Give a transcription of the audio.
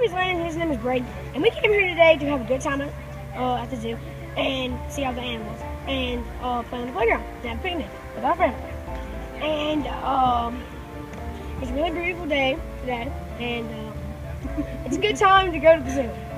his name is Greg, and we came here today to have a good time at, uh, at the zoo and see all the animals and uh, play on the playground and have a picnic with our friends. And um, it's a really beautiful day today, and uh, it's a good time to go to the zoo.